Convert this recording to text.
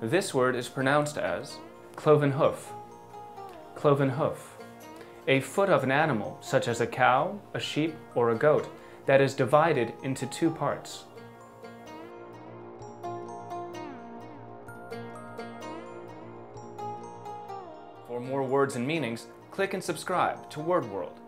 This word is pronounced as cloven hoof. Cloven hoof. A foot of an animal, such as a cow, a sheep, or a goat, that is divided into two parts. For more words and meanings, click and subscribe to Word World.